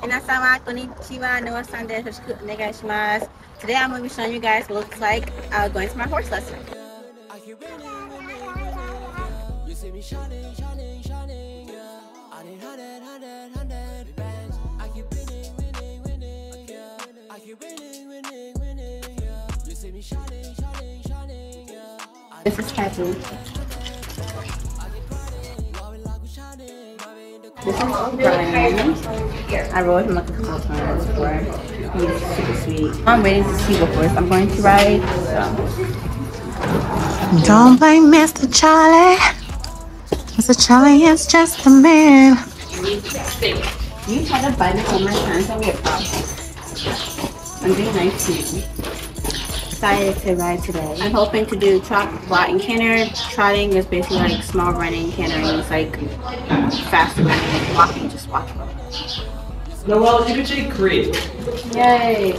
Minasan konnichiwa, Noah Sunday, shimasu. Today I'm going to be showing you guys what it looks like uh, going to my horse lesson. This is Taboo. This is Brian. I rode him like a couple times before. He's super sweet. I'm waiting to see what horse I'm going to ride. So. Don't blame Mr. Charlie. Mr. Charlie is just a man. You try to bite me on my hands and whip I'm being nice to you. Excited to ride today. I'm hoping to do trot, walk, and canter. Trotting is basically like small running. Cantering is like faster running. Walking, just walking. Noelle, you can take Creed. Yay!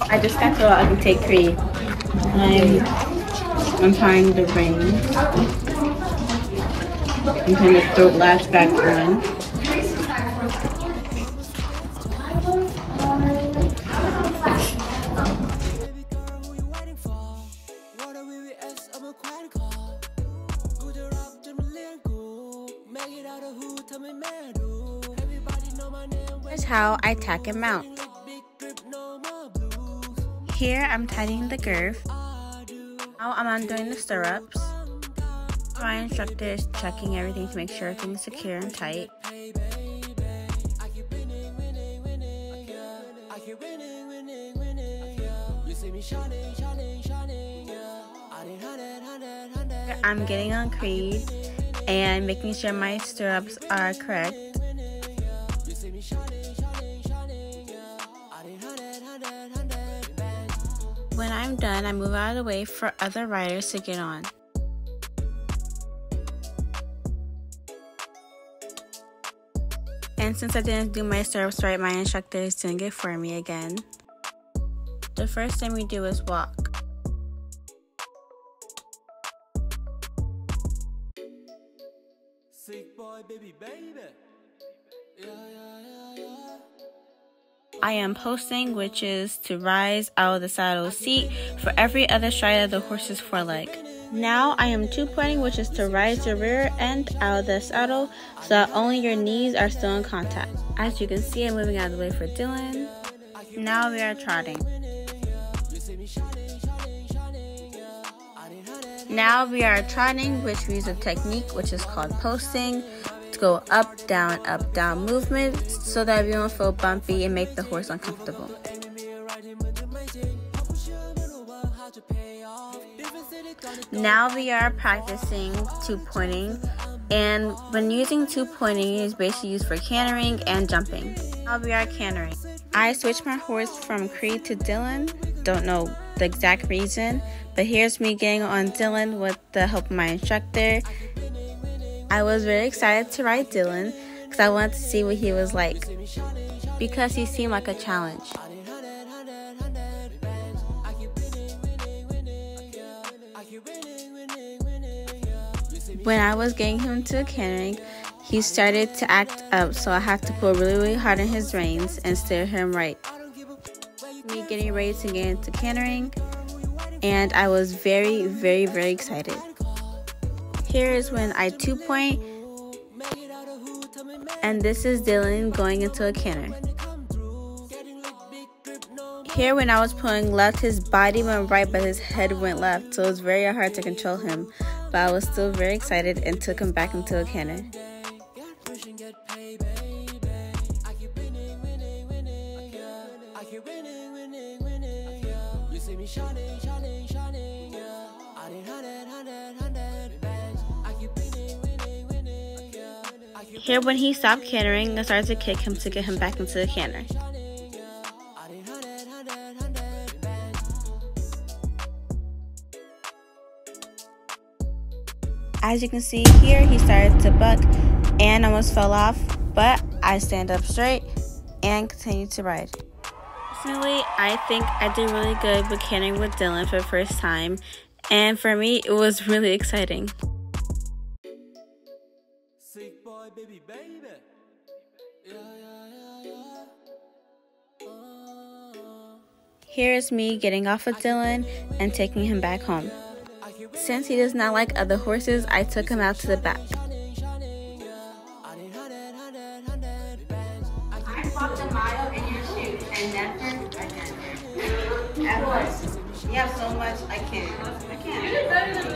I just got to I can take Creed. I'm untying the reins. I'm putting the throat latch back on. How I tack and mount. Here I'm tightening the girth. Now I'm undoing the stirrups. My instructor is checking everything to make sure everything's secure and tight. I'm getting on Creed and making sure my stirrups are correct. When I'm done, I move out of the way for other riders to get on. And since I didn't do my stirrups right, my instructor is doing it for me again. The first thing we do is walk. I am posting, which is to rise out of the saddle seat for every other stride of the horse's foreleg. Now I am two pointing, which is to rise your rear end out of the saddle so that only your knees are still in contact. As you can see, I'm moving out of the way for Dylan. Now we are trotting. Now we are trotting, which we use a technique which is called posting to go up, down, up, down movement so that we don't feel bumpy and make the horse uncomfortable. Now we are practicing two pointing and when using two pointing is basically used for cantering and jumping. Now we are cantering. I switched my horse from Creed to Dylan. Don't know the exact reason, but here's me getting on Dylan with the help of my instructor. I was very excited to ride Dylan because I wanted to see what he was like because he seemed like a challenge. When I was getting him to cantering, he started to act up, so I had to pull really, really hard on his reins and steer him right. Me getting ready to get into cantering, and I was very, very, very excited. Here is when I two point, and this is Dylan going into a canter. Here, when I was pulling left, his body went right, but his head went left, so it was very hard to control him. But I was still very excited and took him back into a canter. Here, when he stopped cantering, I started to kick him to get him back into the canter. As you can see here, he started to buck and almost fell off, but I stand up straight and continue to ride. Personally, I think I did really good with cantering with Dylan for the first time, and for me, it was really exciting. Baby, baby. Yeah, yeah, yeah, yeah. Uh. Here's me getting off with Dylan and taking him back home. Since he does not like other horses, I took him out to the back. I walked a mile in your shoes and never again. At once. You have so much, I can't. I can't.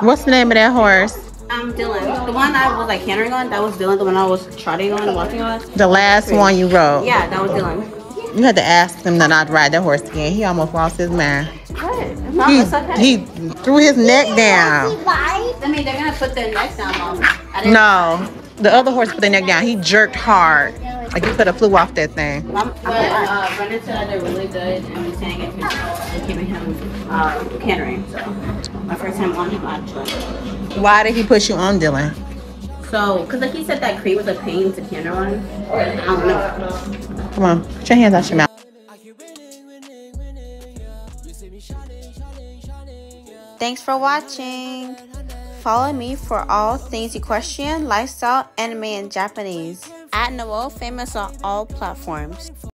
What's the name of that horse? Um, Dylan. The one I was like cantering on, that was Dylan. The one I was trotting on walking on. The last one you rode. Yeah, that was Dylan. You had to ask him to not ride that horse again. He almost lost his mind. What? No, He, okay. he threw his neck down. I mean, they're gonna put their necks down, Mom. I didn't. No, the other horse put their neck down. He jerked hard. Like he could have flew off that thing. Mom, but uh, Brendan said I did really good and was saying it to keeping him uh, cantering. So my first time on him actually. Why did he push you on Dylan? So, cause like he said that Creed was a pain to canter on. I don't know. Come on, put your hands out your mouth. Thanks for watching. Follow me for all things equestrian, lifestyle, anime, and Japanese at Noelle Famous on all platforms.